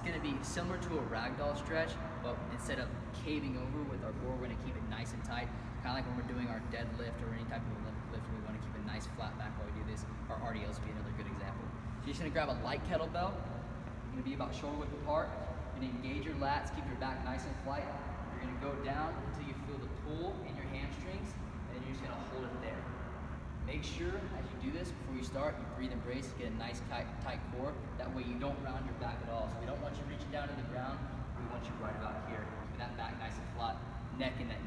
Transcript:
is gonna be similar to a ragdoll stretch, but instead of caving over with our core, we're gonna keep it nice and tight. Kind of like when we're doing our deadlift or any type of Olympic lift, we wanna keep a nice flat back while we do this. Our RDLs would be another good example. So you're just gonna grab a light kettlebell, you're gonna be about shoulder width apart. You're gonna engage your lats, keep your back nice and flat. You're gonna go down until you feel the pull in your hamstrings, and then you're just gonna hold it there. Make sure as you do this, before you start, you breathe and brace, get a nice tight, tight core. That way you don't round your back at all. So we don't want you reaching down to the ground. We want you right about here. Keeping that back nice and flat, neck in that.